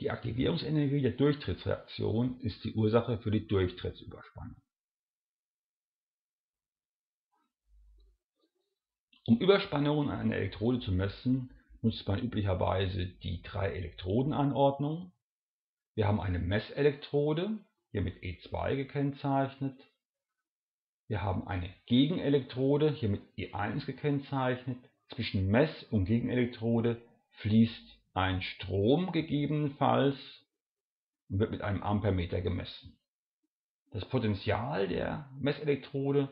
Die Aktivierungsenergie der Durchtrittsreaktion ist die Ursache für die Durchtrittsüberspannung. Um Überspannungen an einer Elektrode zu messen, nutzt man üblicherweise die Drei-Elektroden-Anordnung. Wir haben eine Messelektrode, hier mit E2 gekennzeichnet. Wir haben eine Gegenelektrode, hier mit E1 gekennzeichnet. Zwischen Mess- und Gegenelektrode fließt ein Strom gegebenenfalls wird mit einem Ampermeter gemessen. Das Potential der Messelektrode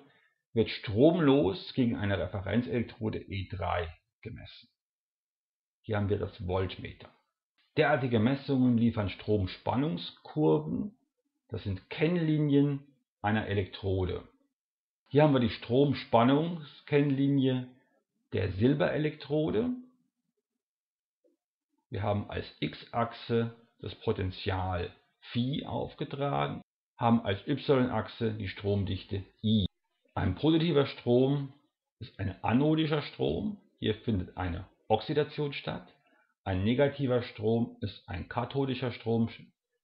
wird stromlos gegen eine Referenzelektrode E3 gemessen. Hier haben wir das Voltmeter. Derartige Messungen liefern Stromspannungskurven, das sind Kennlinien einer Elektrode. Hier haben wir die Stromspannungskennlinie der Silberelektrode wir haben als x-Achse das Potential Phi aufgetragen, haben als y-Achse die Stromdichte I. Ein positiver Strom ist ein anodischer Strom, hier findet eine Oxidation statt. Ein negativer Strom ist ein kathodischer Strom,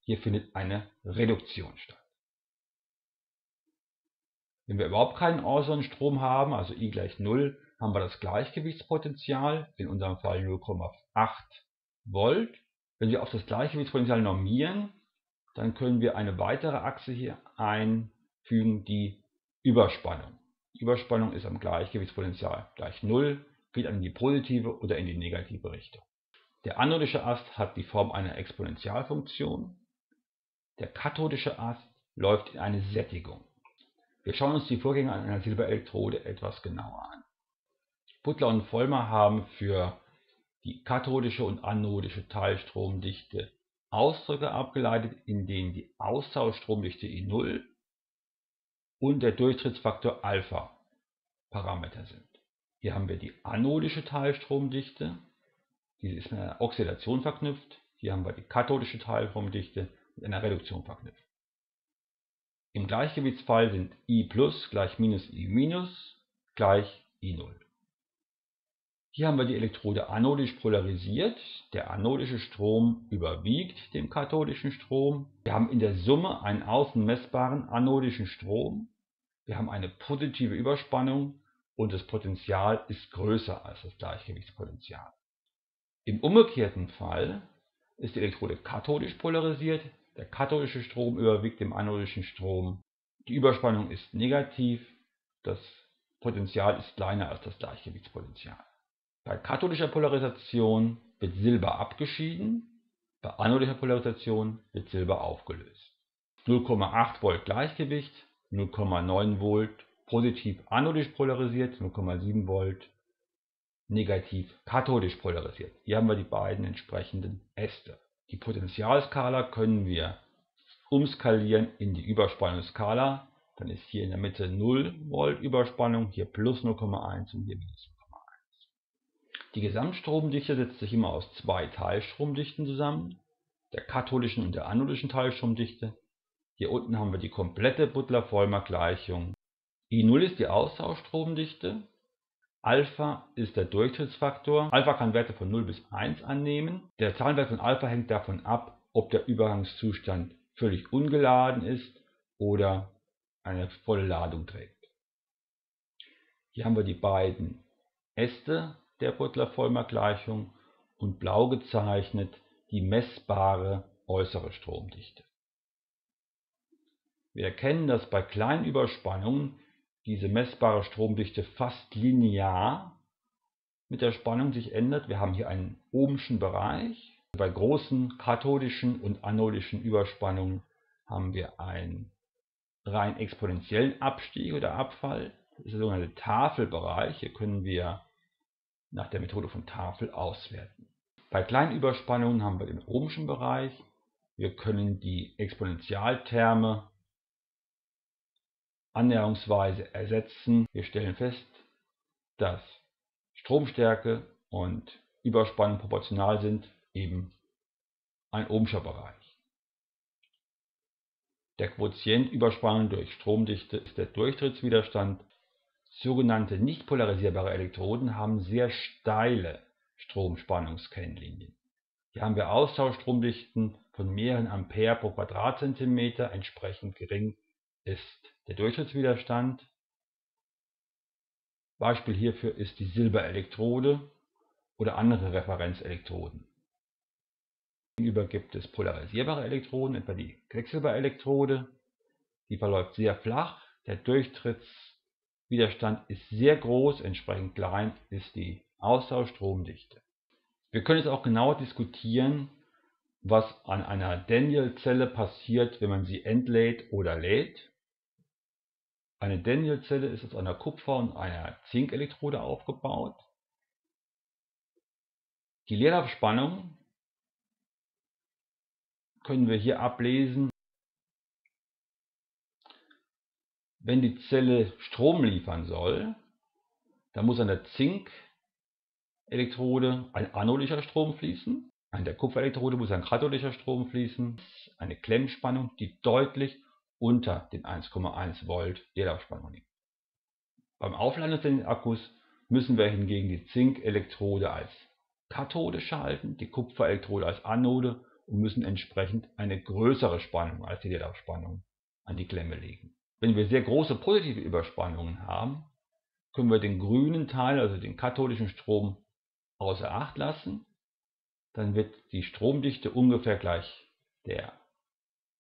hier findet eine Reduktion statt. Wenn wir überhaupt keinen äußeren Strom haben, also I gleich 0, haben wir das Gleichgewichtspotential, in unserem Fall 0,8 Volt. Wenn wir auf das Gleichgewichtspotential normieren, dann können wir eine weitere Achse hier einfügen, die Überspannung. Überspannung ist am Gleichgewichtspotential gleich 0, geht in die positive oder in die negative Richtung. Der anodische Ast hat die Form einer Exponentialfunktion. Der kathodische Ast läuft in eine Sättigung. Wir schauen uns die Vorgänge an einer Silberelektrode etwas genauer an. Butler und Vollmer haben für die kathodische und anodische Teilstromdichte Ausdrücke abgeleitet, in denen die Austauschstromdichte I0 und der Durchtrittsfaktor Alpha Parameter sind. Hier haben wir die anodische Teilstromdichte, diese ist mit einer Oxidation verknüpft. Hier haben wir die kathodische Teilstromdichte mit einer Reduktion verknüpft. Im Gleichgewichtsfall sind I plus gleich minus I gleich I0. Hier haben wir die Elektrode anodisch polarisiert. Der anodische Strom überwiegt den kathodischen Strom. Wir haben in der Summe einen außen messbaren anodischen Strom. Wir haben eine positive Überspannung und das Potential ist größer als das Gleichgewichtspotential. Im umgekehrten Fall ist die Elektrode kathodisch polarisiert. Der kathodische Strom überwiegt dem anodischen Strom. Die Überspannung ist negativ. Das Potential ist kleiner als das Gleichgewichtspotential. Bei kathodischer Polarisation wird Silber abgeschieden, bei anodischer Polarisation wird Silber aufgelöst. 0,8 Volt Gleichgewicht, 0,9 Volt positiv anodisch polarisiert, 0,7 Volt negativ kathodisch polarisiert. Hier haben wir die beiden entsprechenden Äste. Die Potentialskala können wir umskalieren in die Überspannungsskala. Dann ist hier in der Mitte 0 Volt Überspannung, hier plus 0,1 und hier minus die Gesamtstromdichte setzt sich immer aus zwei Teilstromdichten zusammen, der katholischen und der anodischen Teilstromdichte. Hier unten haben wir die komplette Butler-Vollmer-Gleichung. I0 ist die Austauschstromdichte, Alpha ist der Durchtrittsfaktor. Alpha kann Werte von 0 bis 1 annehmen. Der Zahlenwert von Alpha hängt davon ab, ob der Übergangszustand völlig ungeladen ist oder eine volle Ladung trägt. Hier haben wir die beiden Äste der Butler-Vollmer-Gleichung und blau gezeichnet die messbare äußere Stromdichte. Wir erkennen, dass bei kleinen Überspannungen diese messbare Stromdichte fast linear mit der Spannung sich ändert. Wir haben hier einen ohmschen Bereich. Bei großen kathodischen und anodischen Überspannungen haben wir einen rein exponentiellen Abstieg oder Abfall. Das ist der sogenannte Tafelbereich. Hier können wir nach der Methode von Tafel auswerten. Bei kleinen Überspannungen haben wir den ohmschen Bereich. Wir können die Exponentialterme annäherungsweise ersetzen. Wir stellen fest, dass Stromstärke und Überspannung proportional sind, eben ein ohmscher Bereich. Der Quotient Überspannung durch Stromdichte ist der Durchtrittswiderstand Sogenannte nicht polarisierbare Elektroden haben sehr steile Stromspannungskennlinien. Hier haben wir Austauschstromdichten von mehreren Ampere pro Quadratzentimeter, entsprechend gering ist der Durchtrittswiderstand. Beispiel hierfür ist die Silberelektrode oder andere Referenzelektroden. Gegenüber gibt es polarisierbare Elektroden, etwa die Quecksilberelektrode. Die verläuft sehr flach. Der Durchtrittswiderstand ist sehr groß, entsprechend klein ist die Austauschstromdichte. Wir können jetzt auch genauer diskutieren, was an einer Daniel-Zelle passiert, wenn man sie entlädt oder lädt. Eine Daniel-Zelle ist aus einer Kupfer- und einer Zinkelektrode aufgebaut. Die Leerlaufspannung können wir hier ablesen. Wenn die Zelle Strom liefern soll, dann muss an der Zinkelektrode ein anodischer Strom fließen. An der Kupferelektrode muss ein kathodischer Strom fließen. Eine Klemmspannung, die deutlich unter den 1,1 Volt Leerlaufspannung liegt. Beim Aufladen des Akkus müssen wir hingegen die Zinkelektrode als Kathode schalten, die Kupferelektrode als Anode und müssen entsprechend eine größere Spannung als die Leerlaufspannung an die Klemme legen. Wenn wir sehr große positive Überspannungen haben, können wir den grünen Teil, also den katholischen Strom, außer Acht lassen. Dann wird die Stromdichte ungefähr gleich der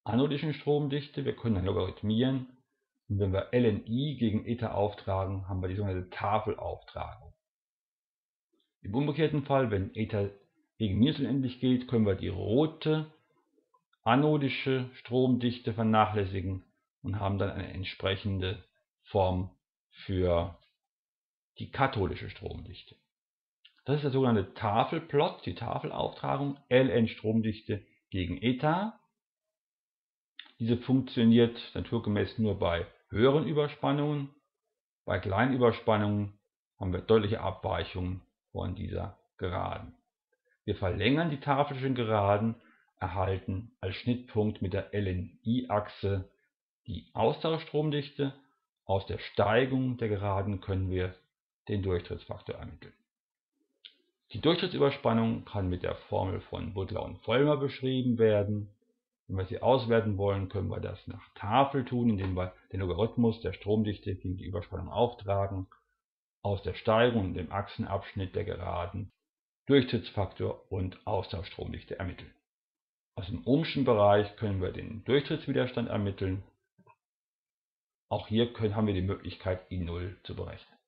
anodischen Stromdichte. Wir können dann logarithmieren. Und wenn wir LNI gegen Eta auftragen, haben wir die sogenannte Tafelauftragung. Im umgekehrten Fall, wenn Eta gegen minus unendlich geht, können wir die rote anodische Stromdichte vernachlässigen und haben dann eine entsprechende Form für die katholische Stromdichte. Das ist der sogenannte Tafelplot, die Tafelauftragung, Ln Stromdichte gegen Eta. Diese funktioniert naturgemäß nur bei höheren Überspannungen. Bei kleinen Überspannungen haben wir deutliche Abweichungen von dieser Geraden. Wir verlängern die tafelischen Geraden, erhalten als Schnittpunkt mit der LNI-Achse die Austauschstromdichte. Aus der Steigung der Geraden können wir den Durchtrittsfaktor ermitteln. Die Durchtrittsüberspannung kann mit der Formel von Butler und Vollmer beschrieben werden. Wenn wir sie auswerten wollen, können wir das nach Tafel tun, indem wir den Logarithmus der Stromdichte gegen die Überspannung auftragen, aus der Steigung und dem Achsenabschnitt der Geraden Durchtrittsfaktor und Austauschstromdichte ermitteln. Aus dem ohmschen Bereich können wir den Durchtrittswiderstand ermitteln. Auch hier können, haben wir die Möglichkeit, I0 zu berechnen.